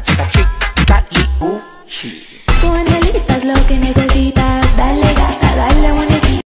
chica chica chica chica Tu angelita lo que necesito